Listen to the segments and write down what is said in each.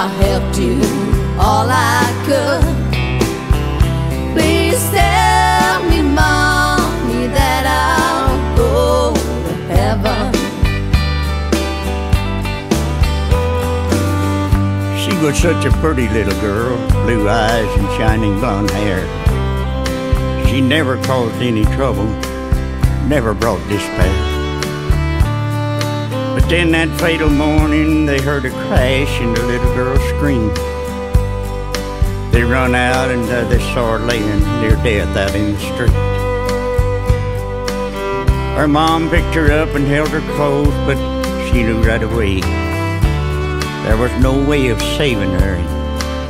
I helped you all I could. Please tell me, mommy, that I'll go to heaven. She was such a pretty little girl, blue eyes and shining blonde hair. She never caused any trouble, never brought despair. Then that fatal morning, they heard a crash and the little girl screamed. They run out and uh, they saw her laying near death out in the street. Her mom picked her up and held her close, but she knew right away there was no way of saving her.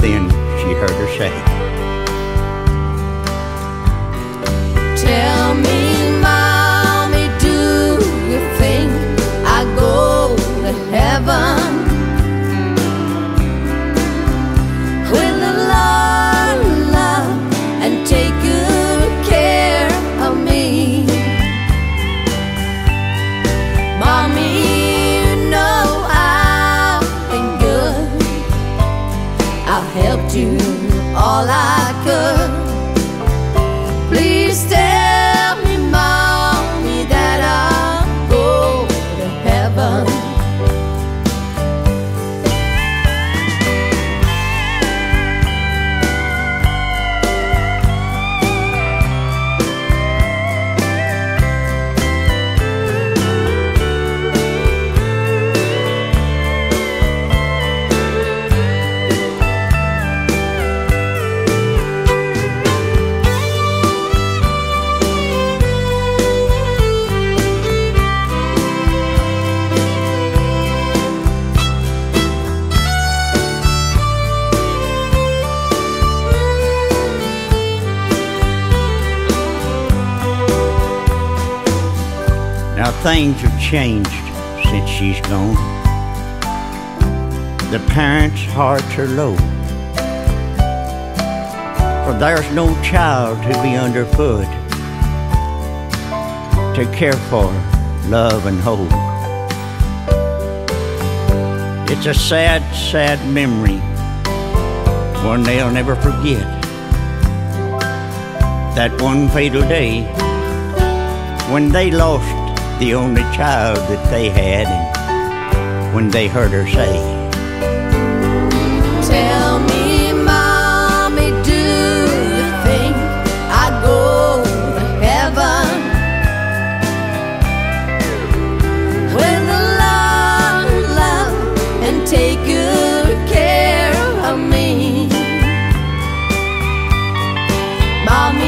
Then she heard her say, Tell me, Now things have changed since she's gone. The parents' hearts are low. For there's no child to be underfoot to care for, love, and hold. It's a sad, sad memory, one they'll never forget. That one fatal day when they lost the only child that they had, and when they heard her say, Tell me, mommy, do you think I go to heaven? The love and take good care of me? Mommy,